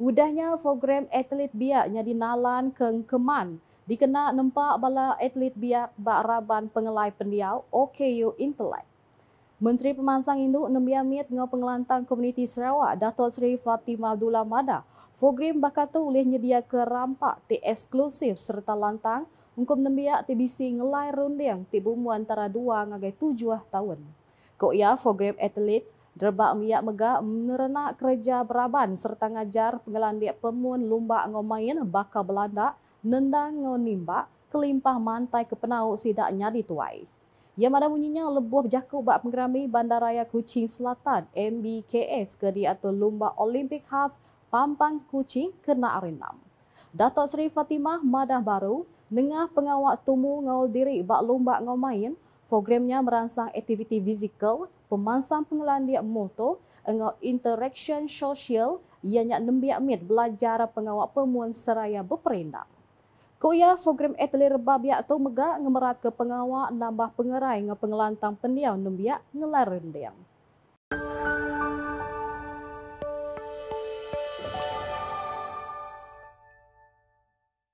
Udahnya program atlet biak nya dinalan ke Keman dikena nempak bala atlet biak bak raban pengelai pendiau OKU Intellect. Menteri Pemansang Induk nembiamit ngau pengelantang komuniti Sarawak Datuk Seri Fatimah Abdullah Mada program bakatu boleh nyedia ke rampak ti eksklusif serta lantang untuk nembiak ti bisi ngelai runding ti bumu antara dua ngagai tujuh tahun. Kok ya program atlet Derbak miak mega menernak kerja beraban serta ngajar pengelandiak pemun lumba ngomain bakal Belanda nendang ngonimba kelimpah mantai ke penau sidaknya dituai. Yang mana bunyinya lebuh berjaku bak penggerami Bandaraya Kuching Selatan MBKS ke di atau lumba Olimpik khas Pampang Kuching kena arenam. Datuk Seri Fatimah Madah Baru nengah pengawak tumu ngawal diri bak lumba ngomain Programnya merangsang aktiviti fizikal, pemansang pengelandian motor, dengan interaction sosial yang nembiak mit belajar pengawak pemuan seraya berperindang. Koya program atlet rebab yak tu megak ngemerat ke pengawak nambah pengerai dengan pengelantang pendiam nembiak ngelar rendiang.